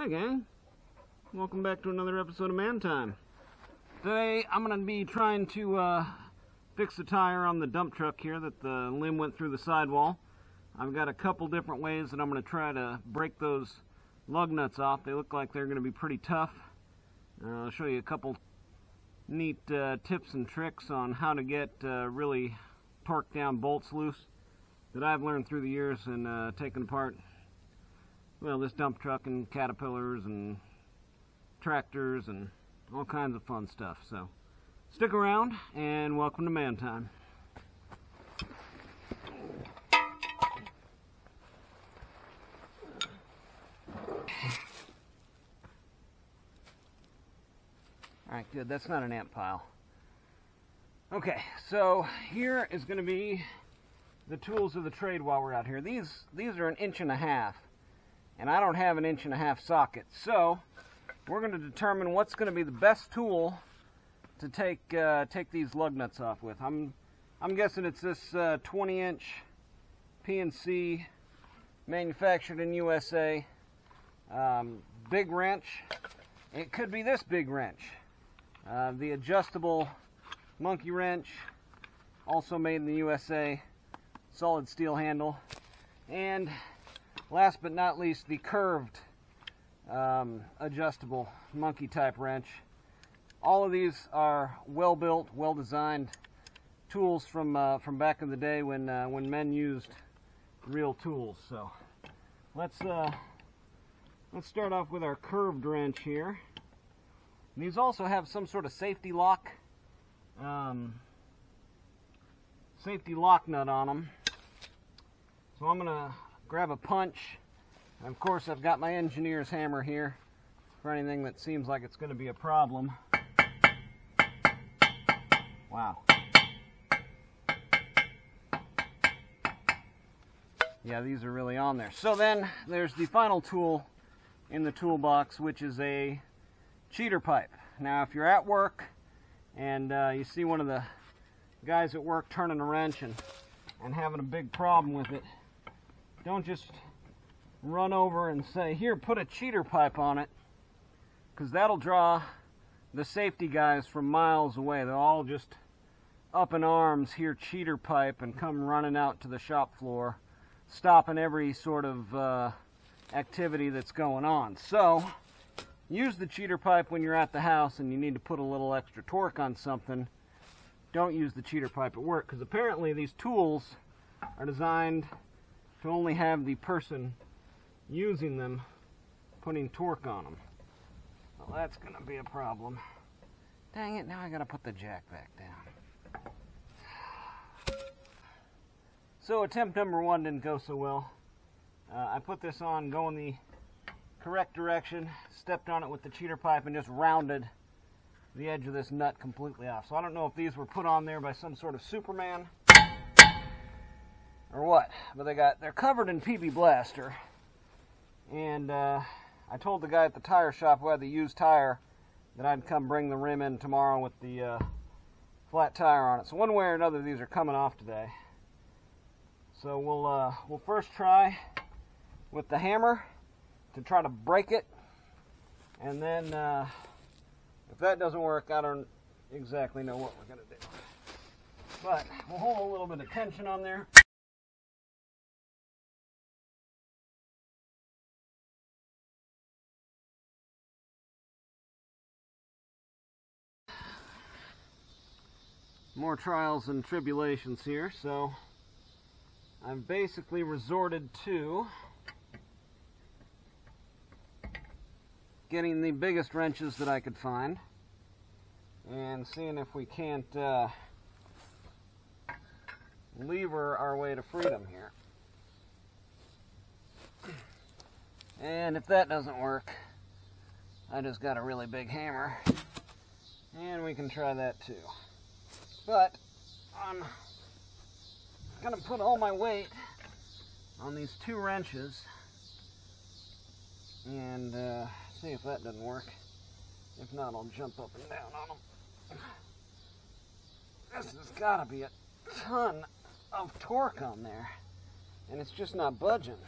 Hi gang, welcome back to another episode of Man Time. Today I'm going to be trying to uh, fix the tire on the dump truck here that the limb went through the sidewall. I've got a couple different ways that I'm going to try to break those lug nuts off. They look like they're going to be pretty tough. Uh, I'll show you a couple neat uh, tips and tricks on how to get uh, really torque down bolts loose that I've learned through the years and uh, taken apart well, this dump truck and caterpillars and tractors and all kinds of fun stuff. So stick around and welcome to Man Time. All right, good. That's not an ant pile. Okay, so here is going to be the tools of the trade while we're out here. These these are an inch and a half and I don't have an inch and a half socket. So we're going to determine what's going to be the best tool to take uh, take these lug nuts off with. I'm I'm guessing it's this uh, 20 inch PNC manufactured in USA um, big wrench. It could be this big wrench, uh, the adjustable monkey wrench, also made in the USA, solid steel handle, and Last but not least, the curved um, adjustable monkey type wrench. All of these are well built, well designed tools from uh, from back in the day when uh, when men used real tools. So let's uh, let's start off with our curved wrench here. These also have some sort of safety lock um, safety lock nut on them. So I'm gonna grab a punch. And of course, I've got my engineer's hammer here for anything that seems like it's going to be a problem. Wow. Yeah, these are really on there. So then there's the final tool in the toolbox, which is a cheater pipe. Now, if you're at work and uh, you see one of the guys at work turning a wrench and, and having a big problem with it, don't just run over and say, here, put a cheater pipe on it, because that'll draw the safety guys from miles away. They'll all just up in arms, hear cheater pipe, and come running out to the shop floor, stopping every sort of uh, activity that's going on. So, use the cheater pipe when you're at the house and you need to put a little extra torque on something. Don't use the cheater pipe at work, because apparently these tools are designed to only have the person using them putting torque on them. Well, that's going to be a problem. Dang it, now I got to put the jack back down. So attempt number one didn't go so well. Uh, I put this on going the correct direction, stepped on it with the cheater pipe and just rounded the edge of this nut completely off. So I don't know if these were put on there by some sort of Superman or what. But they got they're covered in PB Blaster, and uh, I told the guy at the tire shop who had the used tire that I'd come bring the rim in tomorrow with the uh, flat tire on it. So one way or another, these are coming off today. So we'll uh, we'll first try with the hammer to try to break it, and then uh, if that doesn't work, I don't exactly know what we're gonna do. But we'll hold a little bit of tension on there. More trials and tribulations here, so I've basically resorted to getting the biggest wrenches that I could find and seeing if we can't uh, lever our way to freedom here. And if that doesn't work, I just got a really big hammer and we can try that too. But I'm gonna put all my weight on these two wrenches and uh, see if that doesn't work. If not, I'll jump up and down on them. This has got to be a ton of torque on there, and it's just not budging.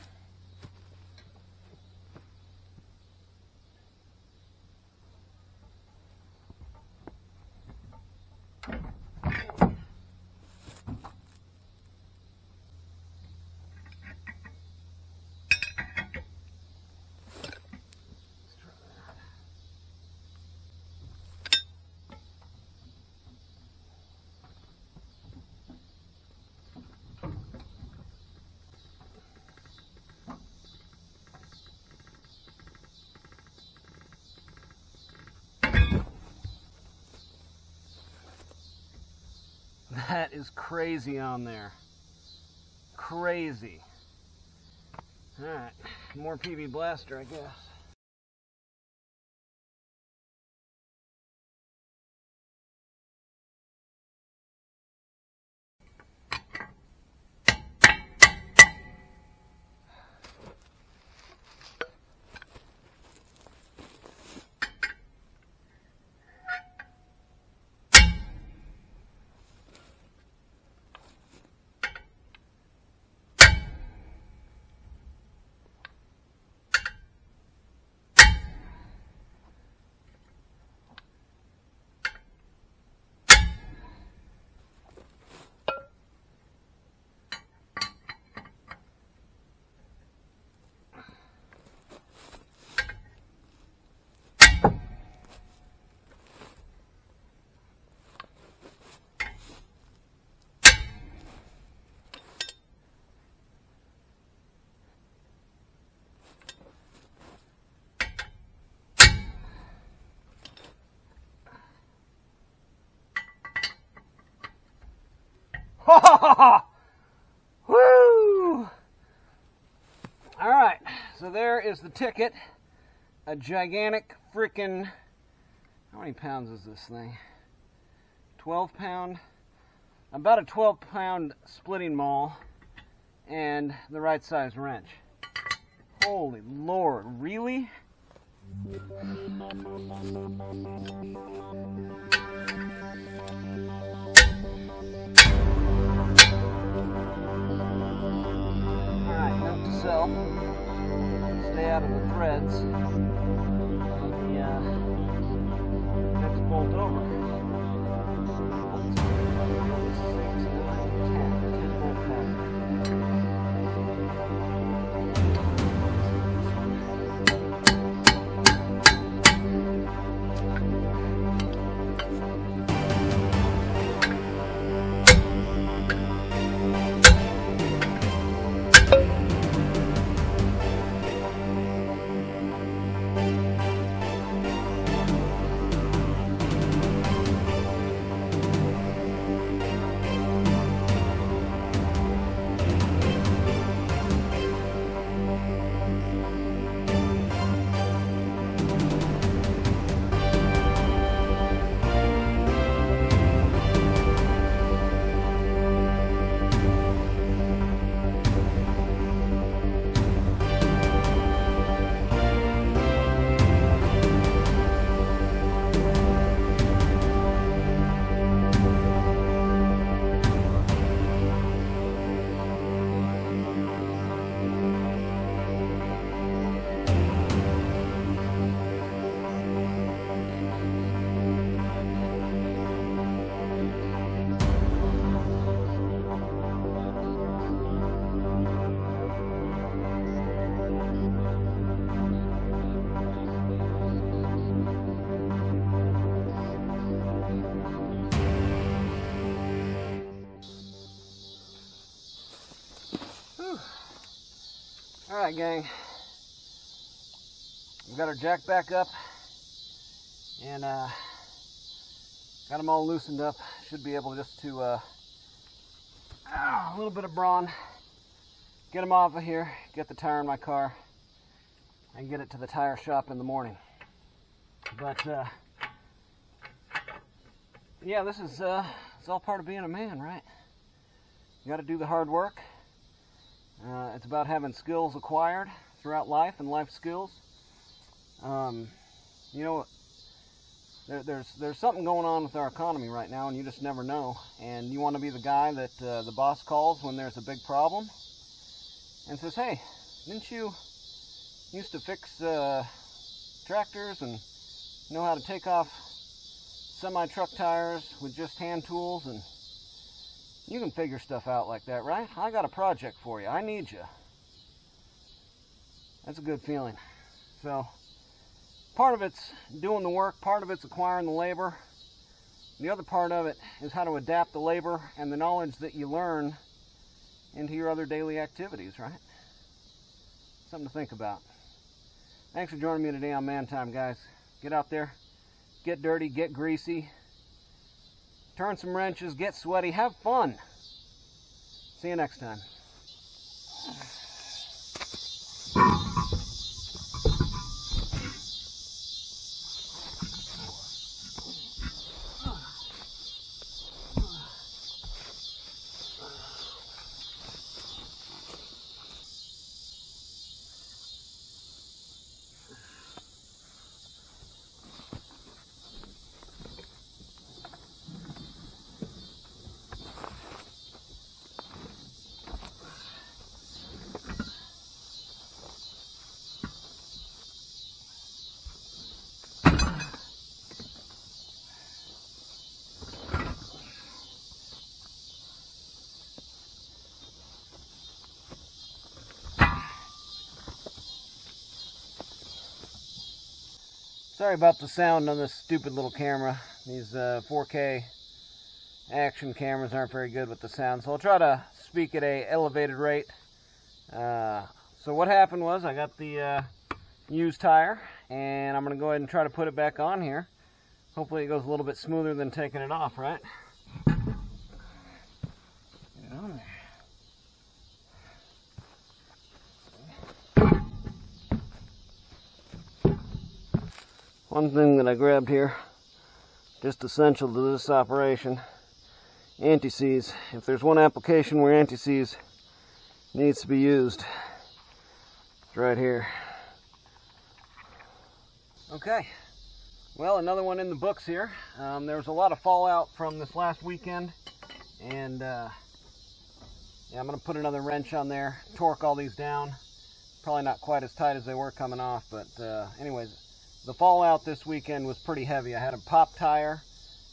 That is crazy on there. Crazy. Alright, more PB Blaster, I guess. Woo! All right, so there is the ticket. A gigantic freaking. How many pounds is this thing? 12 pound? About a 12 pound splitting maul and the right size wrench. Holy Lord, really? Alright, note to self. Stay out of the threads. The uh, next bolt over. All right, gang. We've got our jack back up and uh, got them all loosened up. Should be able just to uh, ah, a little bit of brawn, get them off of here, get the tire in my car, and get it to the tire shop in the morning. But uh, yeah, this is uh, it's all part of being a man, right? You got to do the hard work. Uh, it's about having skills acquired throughout life and life skills. Um, you know, there, there's there's something going on with our economy right now, and you just never know. And you want to be the guy that uh, the boss calls when there's a big problem, and says, "Hey, didn't you used to fix uh, tractors and know how to take off semi truck tires with just hand tools and you can figure stuff out like that, right? I got a project for you. I need you. That's a good feeling. So, part of it's doing the work, part of it's acquiring the labor. The other part of it is how to adapt the labor and the knowledge that you learn into your other daily activities, right? Something to think about. Thanks for joining me today on Man Time, guys. Get out there, get dirty, get greasy, turn some wrenches, get sweaty, have fun. See you next time. Sorry about the sound on this stupid little camera. These uh, 4K action cameras aren't very good with the sound, so I'll try to speak at a elevated rate. Uh, so what happened was I got the uh, used tire, and I'm going to go ahead and try to put it back on here. Hopefully it goes a little bit smoother than taking it off, right? Get it on there. One thing that I grabbed here, just essential to this operation, anti-seize. If there's one application where anti-seize needs to be used, it's right here. Okay, well another one in the books here. Um, there was a lot of fallout from this last weekend, and uh, yeah, I'm going to put another wrench on there, torque all these down. Probably not quite as tight as they were coming off, but uh, anyways, the fallout this weekend was pretty heavy. I had a pop tire,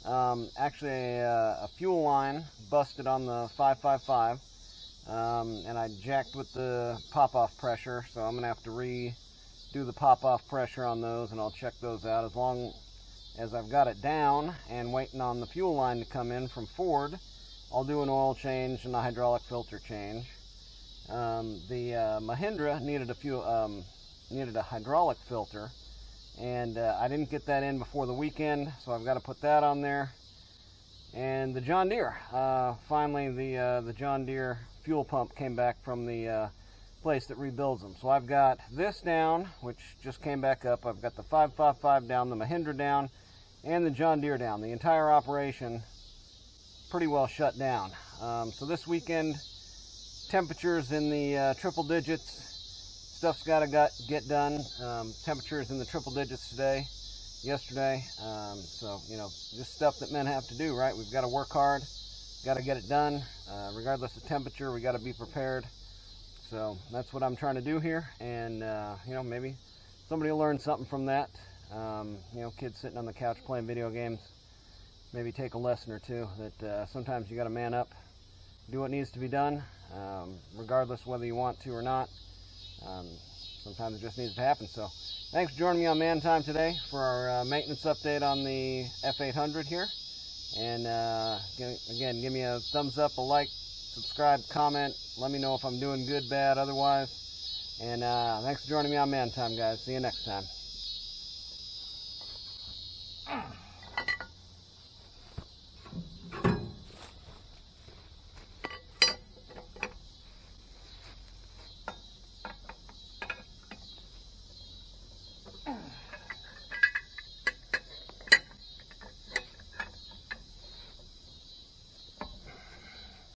um, actually a, a, fuel line busted on the 555, um, and I jacked with the pop-off pressure, so I'm going to have to redo the pop-off pressure on those, and I'll check those out as long as I've got it down and waiting on the fuel line to come in from Ford. I'll do an oil change and a hydraulic filter change. Um, the uh, Mahindra needed a few um, needed a hydraulic filter and uh, I didn't get that in before the weekend so I've got to put that on there. And the John Deere uh, finally the uh, the John Deere fuel pump came back from the uh, place that rebuilds them. So I've got this down which just came back up. I've got the 555 down the Mahindra down and the John Deere down. The entire operation pretty well shut down. Um, so this weekend temperatures in the uh, triple digits stuff's got to get done. Um, temperatures in the triple digits today, yesterday. Um, so, you know, just stuff that men have to do, right? We've got to work hard, got to get it done. Uh, regardless of temperature, we got to be prepared. So that's what I'm trying to do here. And, uh, you know, maybe somebody will learn something from that. Um, you know, kids sitting on the couch playing video games, maybe take a lesson or two that uh, sometimes you got to man up, do what needs to be done, um, regardless whether you want to or not. Um, sometimes it just needs to happen. So thanks for joining me on Man Time today for our uh, maintenance update on the F800 here. And uh, again, give me a thumbs up, a like, subscribe, comment. Let me know if I'm doing good, bad, otherwise. And uh, thanks for joining me on Man Time, guys. See you next time.